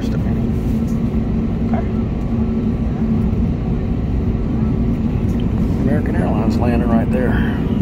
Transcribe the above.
first. Okay. American Airlines landing right there.